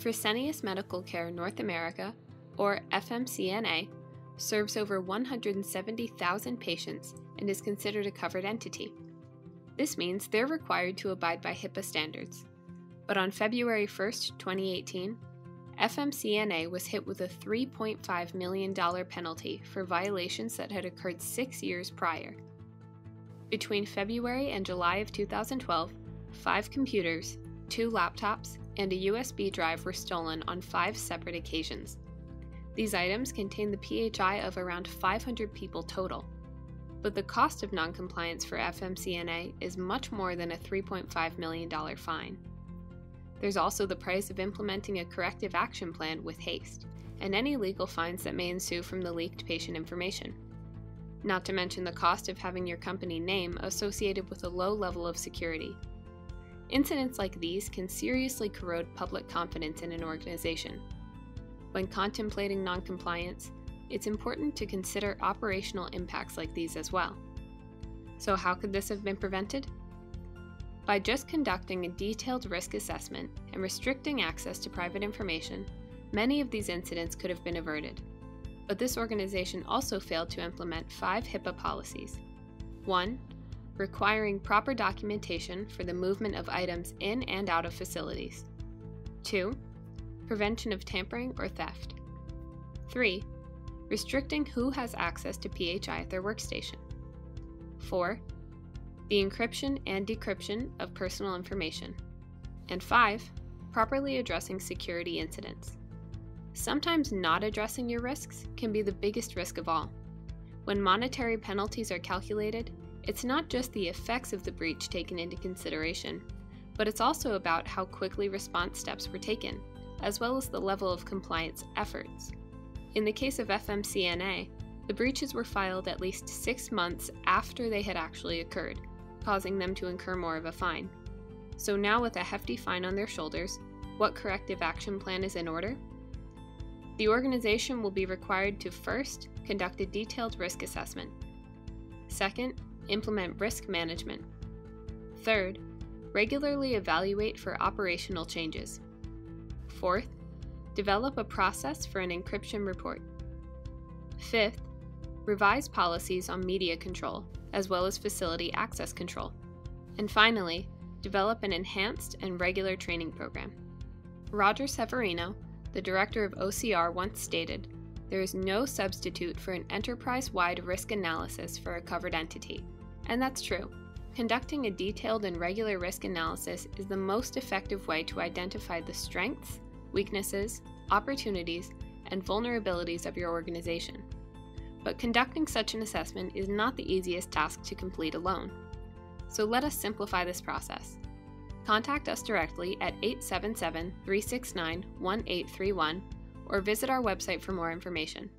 Fresenius Medical Care North America, or FMCNA, serves over 170,000 patients and is considered a covered entity. This means they're required to abide by HIPAA standards. But on February 1, 2018, FMCNA was hit with a $3.5 million penalty for violations that had occurred six years prior. Between February and July of 2012, five computers, two laptops, and a USB drive were stolen on five separate occasions. These items contain the PHI of around 500 people total. But the cost of noncompliance for FMCNA is much more than a $3.5 million fine. There's also the price of implementing a corrective action plan with haste, and any legal fines that may ensue from the leaked patient information. Not to mention the cost of having your company name associated with a low level of security. Incidents like these can seriously corrode public confidence in an organization. When contemplating noncompliance, it's important to consider operational impacts like these as well. So, how could this have been prevented? By just conducting a detailed risk assessment and restricting access to private information, many of these incidents could have been averted. But this organization also failed to implement five HIPAA policies. 1. Requiring proper documentation for the movement of items in and out of facilities. 2. Prevention of tampering or theft. 3. Restricting who has access to PHI at their workstation. 4 the encryption and decryption of personal information. And five, properly addressing security incidents. Sometimes not addressing your risks can be the biggest risk of all. When monetary penalties are calculated, it's not just the effects of the breach taken into consideration, but it's also about how quickly response steps were taken, as well as the level of compliance efforts. In the case of FMCNA, the breaches were filed at least six months after they had actually occurred, causing them to incur more of a fine. So now, with a hefty fine on their shoulders, what corrective action plan is in order? The organization will be required to first conduct a detailed risk assessment. Second, implement risk management. Third, regularly evaluate for operational changes. Fourth, develop a process for an encryption report. Fifth, revise policies on media control as well as facility access control. And finally, develop an enhanced and regular training program. Roger Severino, the director of OCR, once stated there is no substitute for an enterprise wide risk analysis for a covered entity. And that's true. Conducting a detailed and regular risk analysis is the most effective way to identify the strengths, weaknesses, opportunities, and vulnerabilities of your organization but conducting such an assessment is not the easiest task to complete alone. So let us simplify this process. Contact us directly at 877 369 1831 or visit our website for more information.